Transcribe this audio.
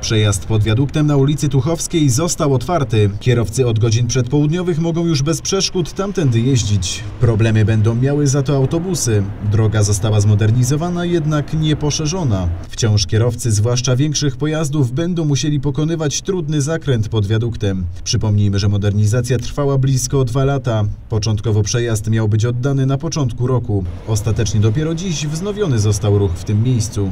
Przejazd pod wiaduktem na ulicy Tuchowskiej został otwarty. Kierowcy od godzin przedpołudniowych mogą już bez przeszkód tamtędy jeździć. Problemy będą miały za to autobusy. Droga została zmodernizowana, jednak nie poszerzona. Wciąż kierowcy, zwłaszcza większych pojazdów, będą musieli pokonywać trudny zakręt pod wiaduktem. Przypomnijmy, że modernizacja trwała blisko dwa lata. Początkowo przejazd miał być oddany na początku roku. Ostatecznie dopiero dziś wznowiony został ruch w tym miejscu.